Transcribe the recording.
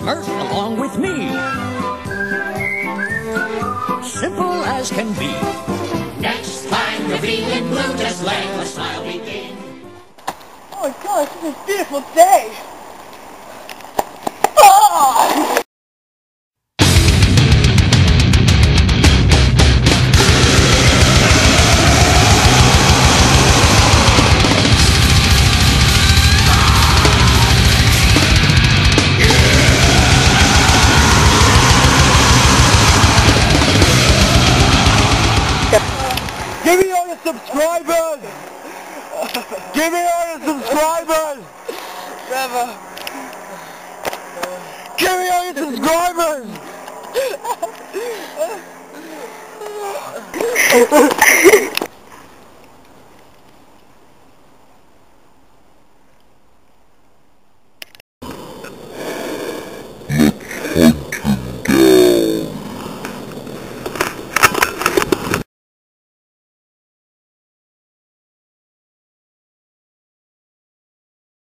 Smurf along with me. Simple as can be. Next time you're feeling blue, just let a smile begin. Oh my gosh, this is a beautiful day. Give me all your subscribers! Give me all your subscribers! Never. Give me all your subscribers! Let's hunt